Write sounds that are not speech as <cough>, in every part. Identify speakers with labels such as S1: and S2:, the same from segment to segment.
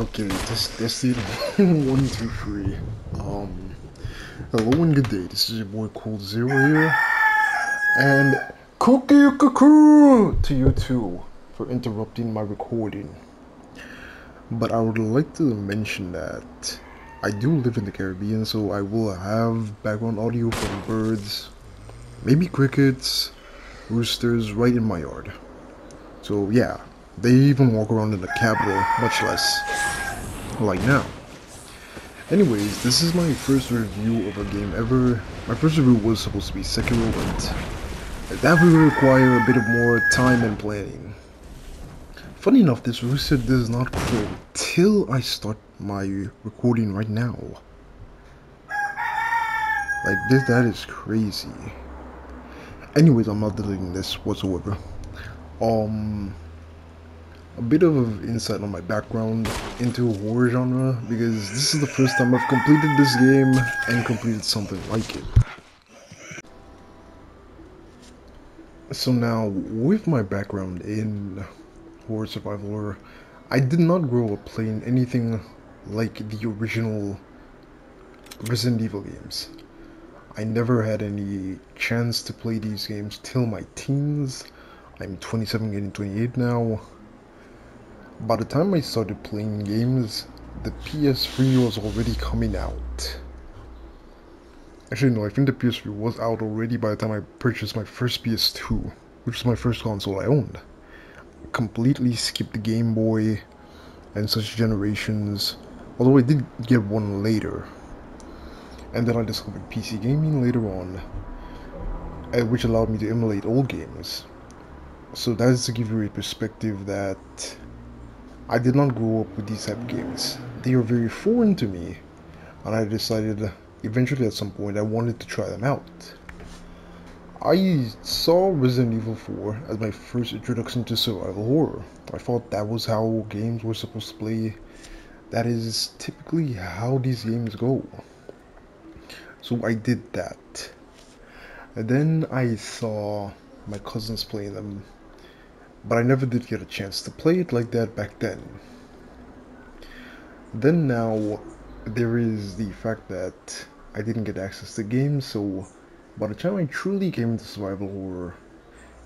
S1: Okay, test tested <laughs> one two three. Um, hello and good day. This is your boy Cold Zero here, and cookie cuckoo to you too for interrupting my recording. But I would like to mention that I do live in the Caribbean, so I will have background audio from birds, maybe crickets, roosters right in my yard. So yeah, they even walk around in the capital, much less like now. Anyways, this is my first review of a game ever. My first review was supposed to be Sekiro, but that would require a bit of more time and planning. Funny enough, this rooster does not crow till I start my recording right now. Like this, that is crazy. Anyways, I'm not deleting this whatsoever. Um, a bit of insight on my background into horror genre because this is the first time I've completed this game and completed something like it. So now, with my background in horror survival horror, I did not grow up playing anything like the original Resident Evil games. I never had any chance to play these games till my teens. I'm 27 getting 28 now by the time I started playing games, the PS3 was already coming out. Actually, no, I think the PS3 was out already by the time I purchased my first PS2, which was my first console I owned. Completely skipped the Game Boy and such generations, although I did get one later. And then I discovered PC gaming later on, uh, which allowed me to emulate old games. So that is to give you a perspective that I did not grow up with these type of games. They were very foreign to me, and I decided eventually at some point I wanted to try them out. I saw Resident Evil 4 as my first introduction to survival horror. I thought that was how games were supposed to play. That is typically how these games go. So I did that. And then I saw my cousins playing them but I never did get a chance to play it like that back then. Then now, there is the fact that I didn't get access to games, so by the time I truly came into survival horror,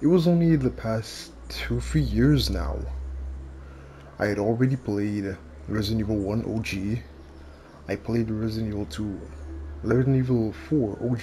S1: it was only the past two, three years now. I had already played Resident Evil 1 OG, I played Resident Evil 2, Resident Evil 4 OG,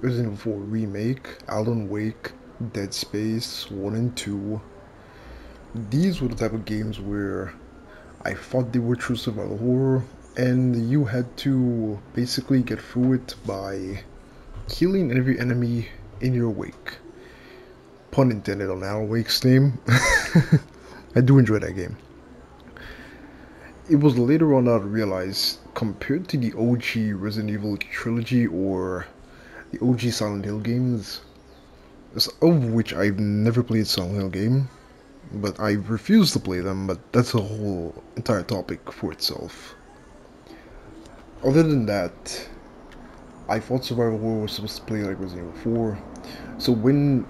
S1: Resident Evil 4 Remake, Alan Wake, Dead Space 1 and 2. These were the type of games where I thought they were true survival horror, and you had to basically get through it by killing every enemy in your wake. Pun intended on Alan Wake's name. <laughs> I do enjoy that game. It was later on that I realized, compared to the OG Resident Evil trilogy or the OG Silent Hill games, of which I've never played Silent Hill game, but I refuse to play them, but that's a whole entire topic for itself. Other than that, I thought Survival Horror was supposed to play like Resident Evil 4, so when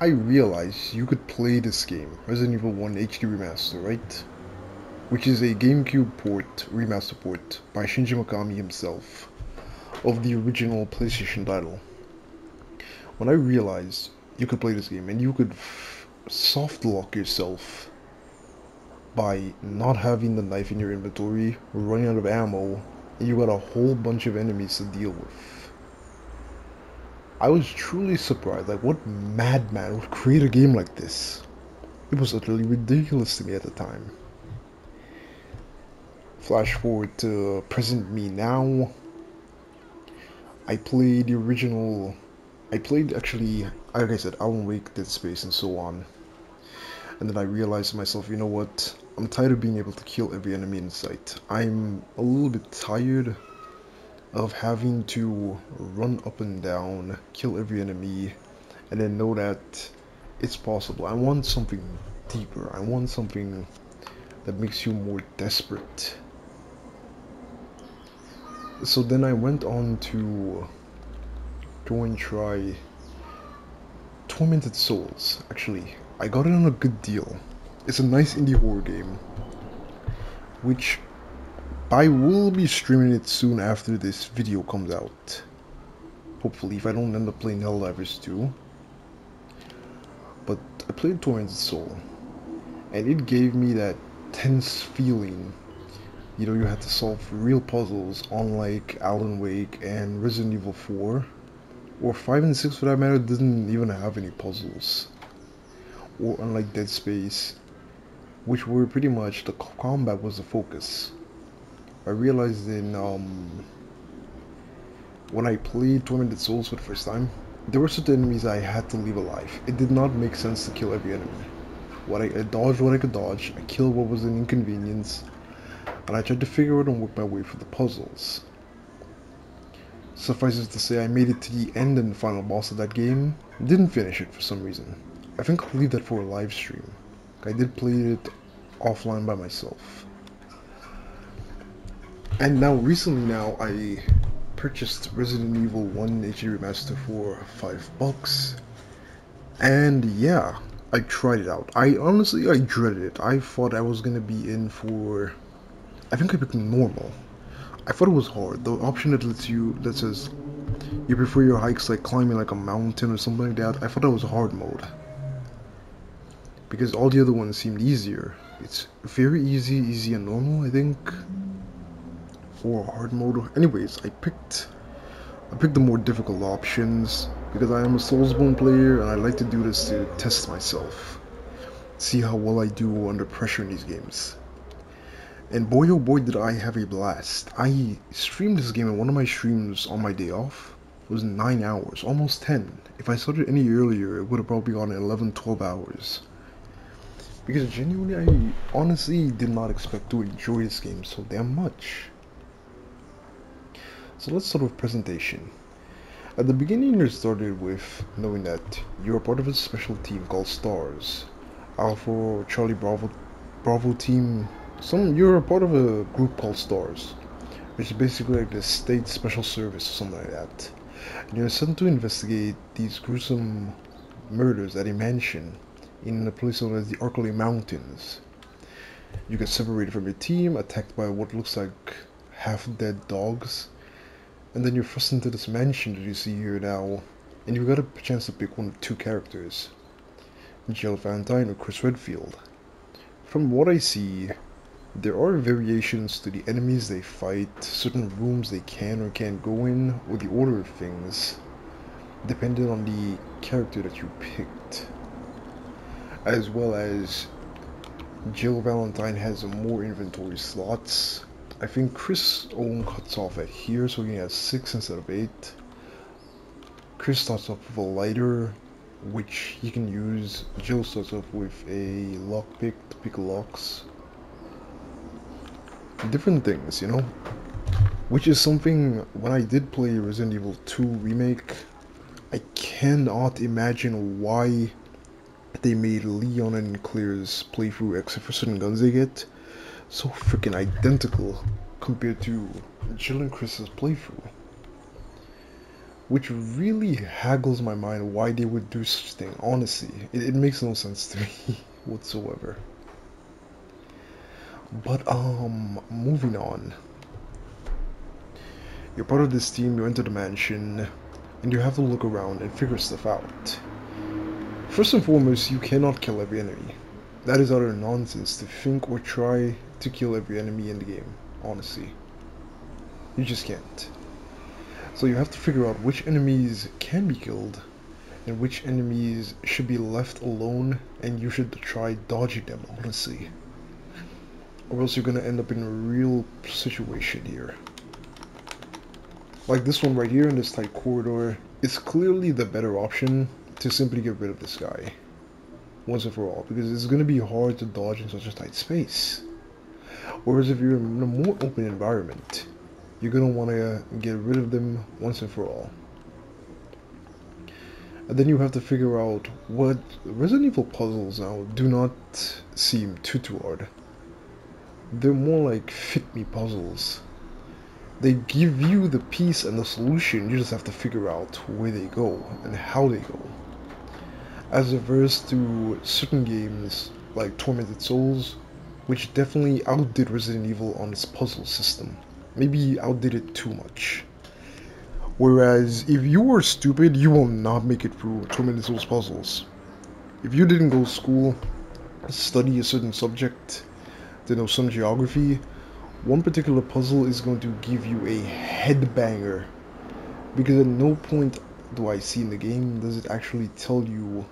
S1: I realized you could play this game, Resident Evil 1 HD Remaster, right? Which is a GameCube port, remaster port, by Shinji Mikami himself, of the original PlayStation title when I realized you could play this game and you could soft lock yourself by not having the knife in your inventory, running out of ammo, and you got a whole bunch of enemies to deal with. I was truly surprised, like what madman would create a game like this? It was utterly ridiculous to me at the time. Flash forward to present me now. I played the original I played actually, like I said, Alan Wake, Dead Space, and so on. And then I realized to myself, you know what? I'm tired of being able to kill every enemy in sight. I'm a little bit tired of having to run up and down, kill every enemy, and then know that it's possible. I want something deeper. I want something that makes you more desperate. So then I went on to go and try Tormented Souls, actually. I got it on a good deal. It's a nice indie horror game. which I will be streaming it soon after this video comes out. Hopefully, if I don't end up playing Helldivers 2. But I played Tormented Soul, and it gave me that tense feeling. You know, you had to solve real puzzles, unlike Alan Wake and Resident Evil 4. Or 5 and 6 for that matter didn't even have any puzzles. Or unlike Dead Space, which were pretty much the combat was the focus. I realized in um, when I played Tormented Souls for the first time, there were certain enemies I had to leave alive. It did not make sense to kill every enemy. What I, I dodged what I could dodge, I killed what was an inconvenience, and I tried to figure out and work my way through the puzzles. Suffices to say I made it to the end and final boss of that game, didn't finish it for some reason. I think I'll leave that for a live stream. I did play it offline by myself. And now, recently now, I purchased Resident Evil 1 HD Remaster for 5 bucks. And yeah, I tried it out. I honestly, I dreaded it. I thought I was gonna be in for... I think I picked normal. I thought it was hard. The option that lets you, that says you prefer your hikes like climbing like a mountain or something like that, I thought that was hard mode because all the other ones seemed easier. It's very easy, easy and normal, I think. For hard mode. Anyways, I picked I picked the more difficult options because I am a Soulsborne player and I like to do this to test myself. See how well I do under pressure in these games. And boy oh boy did I have a blast. I streamed this game in one of my streams on my day off. It was 9 hours, almost 10. If I started any earlier, it would have probably gone 11, 12 hours. Because genuinely, I honestly did not expect to enjoy this game so damn much. So let's start with presentation. At the beginning, you're started with knowing that you're part of a special team called STARS. Alpha Charlie Bravo, Bravo team. Some you're a part of a group called STARS, which is basically like the state special service or something like that. And you're sent to investigate these gruesome murders at a mansion in a place known as the Arklay Mountains. You get separated from your team, attacked by what looks like half-dead dogs, and then you're thrust into this mansion that you see here now, and you've got a chance to pick one of two characters, Jill Valentine or Chris Redfield. From what I see, there are variations to the enemies they fight, certain rooms they can or can't go in, or the order of things, depending on the character that you picked as well as Jill Valentine has more inventory slots. I think Chris own cuts off at here, so he has 6 instead of 8. Chris starts off with a lighter, which he can use. Jill starts off with a lockpick to pick locks. Different things, you know? Which is something, when I did play Resident Evil 2 Remake, I cannot imagine why they made Leon and Claire's playthrough, except for certain guns they get, so freaking identical compared to Jill and Chris's playthrough. Which really haggles my mind why they would do such thing. Honestly, it, it makes no sense to me <laughs> whatsoever. But, um, moving on. You're part of this team, you enter the mansion, and you have to look around and figure stuff out. First and foremost, you cannot kill every enemy. That is utter nonsense to think or try to kill every enemy in the game, honestly. You just can't. So you have to figure out which enemies can be killed and which enemies should be left alone and you should try dodging them, honestly. Or else you're gonna end up in a real situation here. Like this one right here in this tight corridor, it's clearly the better option to simply get rid of this guy once and for all because it's to be hard to dodge in such a tight space. Whereas if you're in a more open environment, you're to want to get rid of them once and for all. And then you have to figure out what Resident Evil puzzles now do not seem too too hard. They're more like fit me puzzles. They give you the piece and the solution, you just have to figure out where they go and how they go as opposed to certain games like Tormented Souls, which definitely outdid Resident Evil on its puzzle system. Maybe outdid it too much. Whereas if you are stupid, you will not make it through Tormented Souls puzzles. If you didn't go to school, study a certain subject, to know some geography, one particular puzzle is going to give you a headbanger. Because at no point do I see in the game does it actually tell you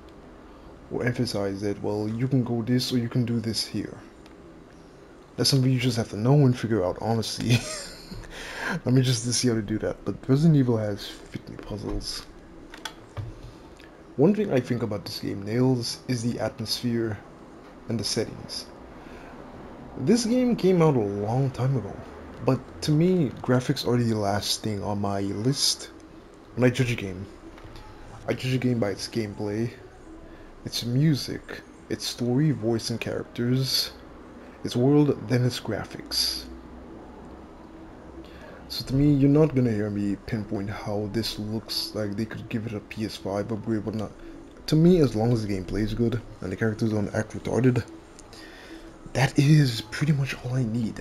S1: or emphasize that, well, you can go this or you can do this here. That's something you just have to know and figure out, honestly. <laughs> Let me just see how to do that. But Resident Evil has 50 puzzles. One thing I think about this game nails is the atmosphere and the settings. This game came out a long time ago, but to me, graphics are the last thing on my list when I judge a game. I judge a game by its gameplay, its music, its story, voice, and characters, its world, then its graphics. So to me, you're not gonna hear me pinpoint how this looks like they could give it a PS5 upgrade, but not. To me, as long as the gameplay is good and the characters don't act retarded, that is pretty much all I need.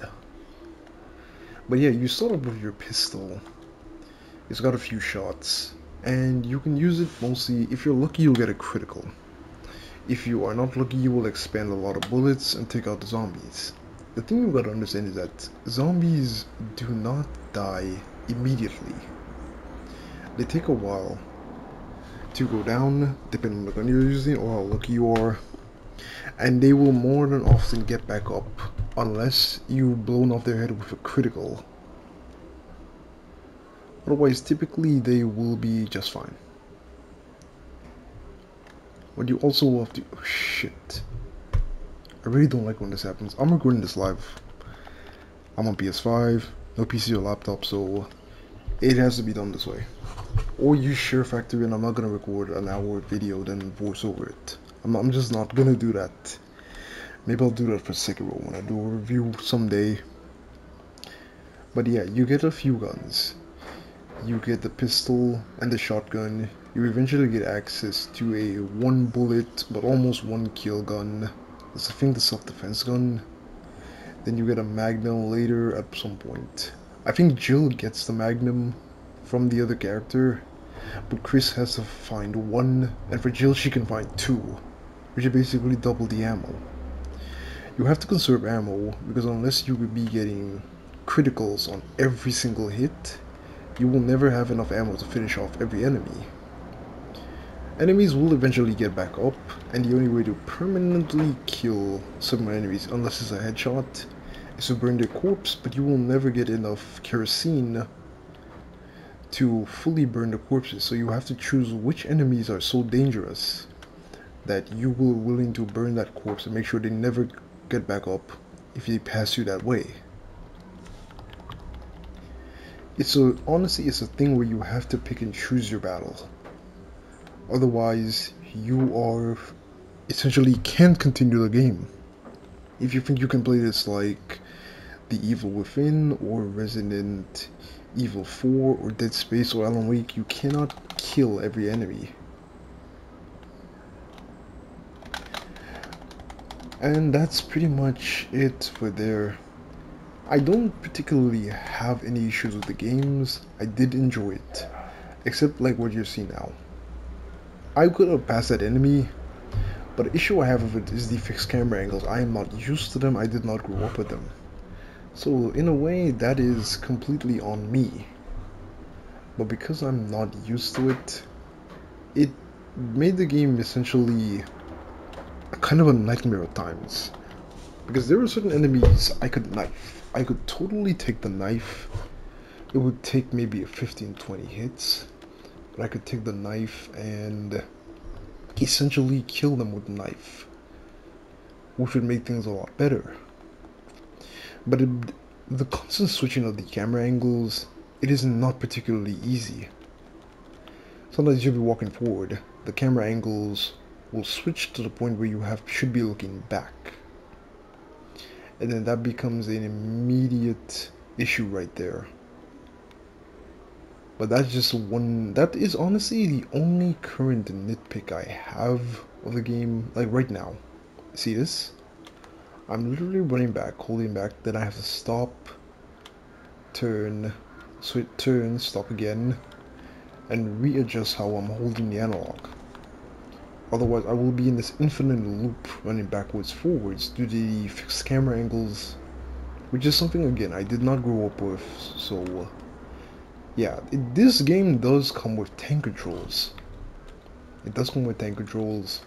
S1: But yeah, you start off with your pistol. It's got a few shots, and you can use it mostly, if you're lucky, you'll get a critical. If you are not lucky, you will expand a lot of bullets and take out the zombies. The thing you've got to understand is that zombies do not die immediately. They take a while to go down, depending on the gun you're using or how lucky you are. And they will more than often get back up unless you've blown off their head with a critical. Otherwise, typically they will be just fine. But you also have to... Oh, shit. I really don't like when this happens. I'm recording this live. I'm on PS5, no PC or laptop, so it has to be done this way. Or use Share Factory and I'm not gonna record an hour video then voice over it. I'm, I'm just not gonna do that. Maybe I'll do that for Sekiro when I do a review someday. But yeah, you get a few guns. You get the pistol and the shotgun you eventually get access to a one bullet but almost one kill gun. That's I think the self-defense gun. Then you get a magnum later at some point. I think Jill gets the magnum from the other character, but Chris has to find one, and for Jill she can find two, which is basically double the ammo. You have to conserve ammo, because unless you will be getting criticals on every single hit, you will never have enough ammo to finish off every enemy. Enemies will eventually get back up, and the only way to permanently kill some enemies, unless it's a headshot, is to burn their corpse, but you will never get enough kerosene to fully burn the corpses, so you have to choose which enemies are so dangerous that you will willing to burn that corpse and make sure they never get back up if they pass you that way. It's a honestly it's a thing where you have to pick and choose your battle. Otherwise, you are essentially can't continue the game. If you think you can play this like The Evil Within or Resident Evil 4 or Dead Space or Alan Wake, you cannot kill every enemy. And that's pretty much it for there. I don't particularly have any issues with the games. I did enjoy it. Except like what you see now. I could have passed that enemy, but the issue I have with it is the fixed camera angles. I am not used to them, I did not grow up with them. So in a way, that is completely on me. But because I'm not used to it, it made the game essentially kind of a nightmare at times. Because there were certain enemies I could knife. I could totally take the knife. It would take maybe 15-20 hits but I could take the knife and essentially kill them with the knife, which would make things a lot better. But it, the constant switching of the camera angles, it is not particularly easy. Sometimes you'll be walking forward, the camera angles will switch to the point where you have should be looking back. And then that becomes an immediate issue right there. But that's just one, that is honestly the only current nitpick I have of the game, like right now. See this? I'm literally running back, holding back, then I have to stop, turn, switch, turn, stop again, and readjust how I'm holding the analog. Otherwise, I will be in this infinite loop running backwards, forwards due to the fixed camera angles, which is something, again, I did not grow up with, so... Uh, yeah, it, this game does come with tank controls. It does come with tank controls.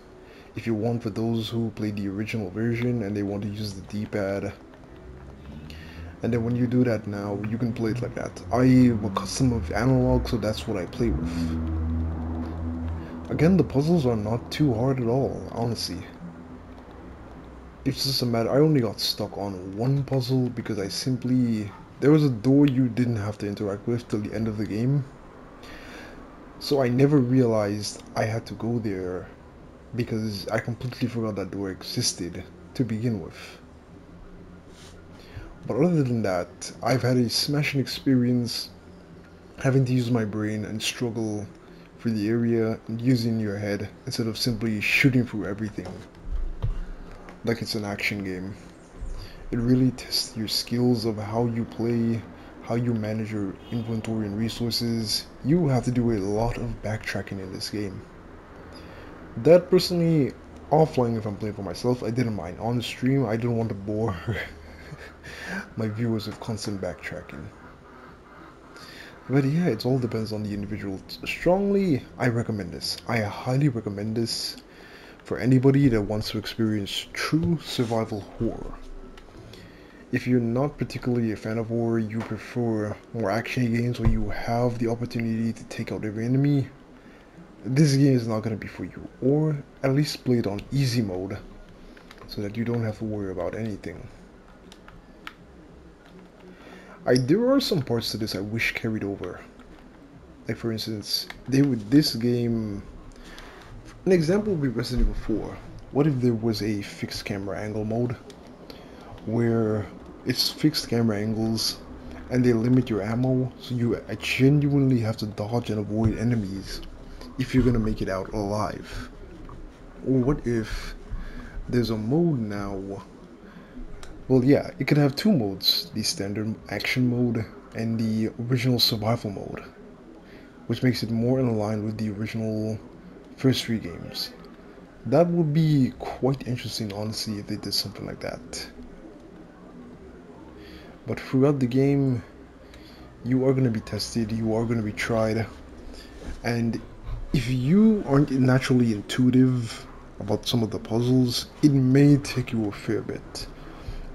S1: If you want, for those who played the original version and they want to use the D-pad, and then when you do that now, you can play it like that. I will custom of analog, so that's what I play with. Again, the puzzles are not too hard at all, honestly. It's just a matter, I only got stuck on one puzzle because I simply, there was a door you didn't have to interact with till the end of the game. So I never realized I had to go there because I completely forgot that door existed to begin with. But other than that, I've had a smashing experience having to use my brain and struggle for the area using your head instead of simply shooting through everything like it's an action game. It really tests your skills of how you play, how you manage your inventory and resources. You have to do a lot of backtracking in this game. That personally, offline if I'm playing for myself, I didn't mind. On the stream, I didn't want to bore <laughs> my viewers with constant backtracking. But yeah, it all depends on the individual. Strongly, I recommend this. I highly recommend this for anybody that wants to experience true survival horror. If you're not particularly a fan of horror, you prefer more action games where you have the opportunity to take out every enemy, this game is not going to be for you. Or at least play it on easy mode so that you don't have to worry about anything. I there are some parts to this I wish carried over. Like for instance, they would this game. An example would be Resident Evil 4. What if there was a fixed camera angle mode, where it's fixed camera angles, and they limit your ammo, so you genuinely have to dodge and avoid enemies if you're gonna make it out alive. Or what if there's a mode now well, yeah, it could have two modes, the standard action mode and the original survival mode, which makes it more in line with the original first three games. That would be quite interesting, honestly, if they did something like that. But throughout the game, you are going to be tested, you are going to be tried, and if you aren't naturally intuitive about some of the puzzles, it may take you a fair bit.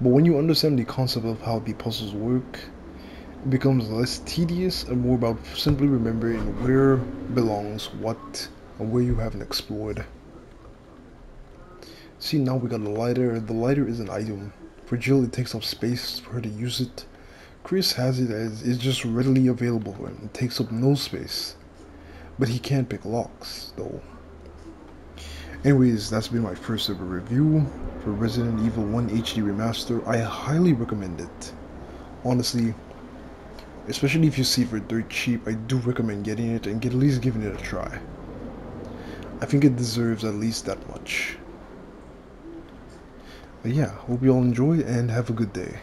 S1: But when you understand the concept of how the puzzles work, it becomes less tedious and more about simply remembering where belongs what and where you haven't explored. See, now we got a lighter. The lighter is an item. For Jill, it takes up space for her to use it. Chris has it as it's just readily available for him. It takes up no space. But he can't pick locks, though. Anyways, that's been my first ever review for Resident Evil 1 HD Remaster. I highly recommend it. Honestly, especially if you see it for dirt cheap, I do recommend getting it and get at least giving it a try. I think it deserves at least that much. But yeah, hope you all enjoy and have a good day.